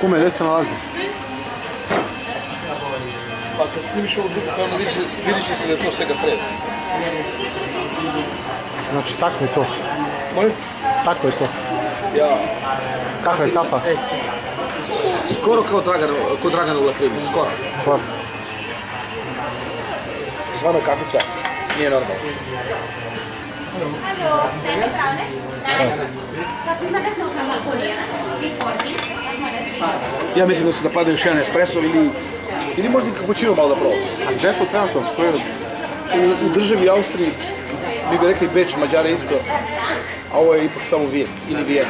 Kume, gdje se nalazi? Pa kad snimiš ovu drugu stranu, vidiš, se da je to svega Fred. Znači, tako je to. Molim? Tako je to. Ja. Kakva je kapa? Ej. Skoro kao Dragan, kao Dragan u Lakrivi, skoro. Skoro. Zvano kafica, nije normalno. Allora, Ja mislim da će da padne još jedan espresso ili, ili možda i kapućino malo da probam. A gdje smo trenutno? U, u državi Austriji, mi bi rekli Beč, Mađare isto, a ovo je ipak samo Vijen, ili Vijen.